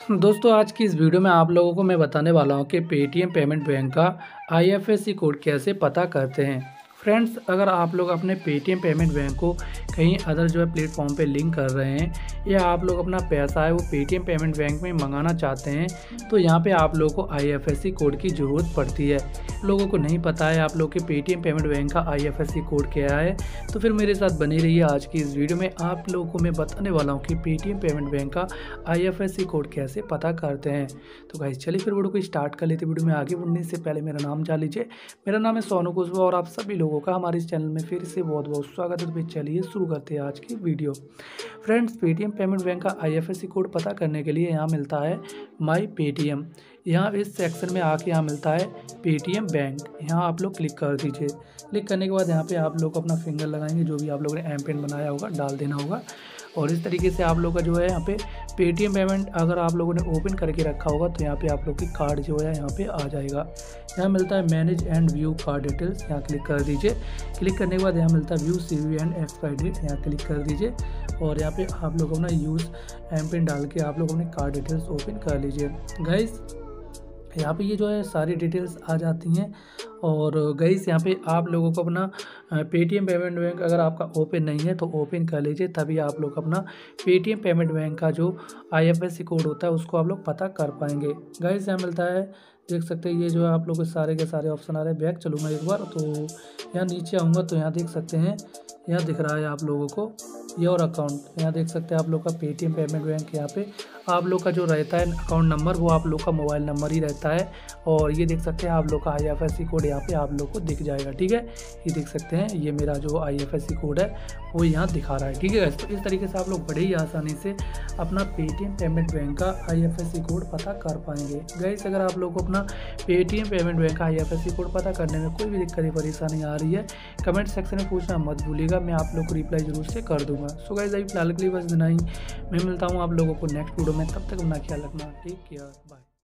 दोस्तों, आज की इस वीडियो में आप लोगों को मैं बताने वाला हूँ कि पेटीएम पेमेंट बैंक का आईएफएससी कोड कैसे पता करते हैं। फ्रेंड्स अगर आप लोग अपने पेटीएम पेमेंट बैंक को कहीं अदर जो है प्लेटफॉर्म पे लिंक कर रहे हैं, या आप लोग अपना पैसा है वो पेटीएम पेमेंट बैंक में मंगाना चाहते हैं तो यहाँ पे आप लोगों को आईएफएससी कोड की ज़रूरत पड़ती है। लोगों को नहीं पता है आप लोग के पेटीएम पेमेंट बैंक का आईएफएससी कोड क्या है तो फिर मेरे साथ बनी रहिए आज की इस वीडियो में। आप लोगों को मैं बताने वाला हूँ कि पेटीएम पेमेंट बैंक का आईएफएससी कोड कैसे पता करते हैं। तो भाई चलिए फिर वीडियो को स्टार्ट कर लेते वीडियो में आगे बढ़ने से पहले मेरा नाम जान लीजिए। मेरा नाम है सोनू कुशवा और आप सभी लोगों का हमारे इस चैनल में फिर से बहुत बहुत स्वागत है। तो चलिए शुरू करते हैं आज की video. Friends Paytm payment bank का आई कोड पता करने के लिए यहाँ मिलता है माई पेटीएम यहाँ इस सेक्शन में आके यहाँ मिलता है पेटीएम बैंक यहाँ आप लोग क्लिक कर दीजिए। क्लिक करने के बाद यहाँ पे आप लोग अपना फिंगर लगाएँगे, जो भी आप लोगों ने एम पिन बनाया होगा, डाल देना होगा। और इस तरीके से आप लोग का जो है यहाँ पे पेटीएम पेमेंट अगर आप लोगों ने ओपन करके रखा होगा तो यहाँ पे आप लोग की कार्ड जो है यहाँ पे आ जाएगा। यहाँ मिलता है manage and view card details यहाँ क्लिक कर दीजिए। क्लिक करने के बाद यहाँ मिलता है view C and expire date यहाँ क्लिक कर दीजिए। और यहाँ पर आप लोग अपना यूज़ एम पिन डाल के आप लोग अपने कार्ड डिटेल्स ओपन कर लीजिए। गाइस यहाँ पे ये जो है सारी डिटेल्स आ जाती हैं और गईस यहाँ पे आप लोगों को अपना पेटीएम पेमेंट बैंक अगर आपका ओपन नहीं है तो ओपन कर लीजिए, तभी आप लोग अपना पेटीएम पेमेंट बैंक का जो आईएफएससी कोड होता है उसको आप लोग पता कर पाएँगे। गईस यहाँ मिलता है, देख सकते हैं, ये जो है आप लोग के सारे के सारे ऑप्शन आ रहे हैं, बैक चलूँगा एक बार तो यहाँ नीचे आऊँगा तो यहाँ देख सकते हैं, यहाँ दिख रहा है आप लोगों को। योर अकाउंट यहाँ देख सकते हैं आप लोग का पेटीएम पेमेंट बैंक यहाँ पे। आप लोग का जो रहता है अकाउंट नंबर वो आप लोग का मोबाइल नंबर ही रहता है। और ये देख सकते हैं आप लोग का आई कोड यहाँ पे आप लोग को दिख जाएगा, ठीक है? ये देख सकते हैं, ये मेरा जो आई कोड है, वो यहाँ दिखा रहा है, ठीक है? तो इस तरीके से आप लोग बड़े ही आसानी से अपना पेटीएम पेमेंट बैंक का IFSC कोड पता कर पाएँगे। गैस अगर आप लोग को अपना पेटीएम पेमेंट बैंक का IFSC कोड पता करने में कोई भी दिक्कत परेशानी आ रही है कमेंट सेक्शन में पूछना मत भूलिएगा, मैं आप लोग को रिप्लाई ज़रूर से कर दूँगा सो गाइज़ अभी फ़िलहाल के लिए बस इतना ही। मैं मिलता हूँ आप लोगों को नेक्स्ट वीडियो में। तब तक अपना ख्याल रखना। Take care bye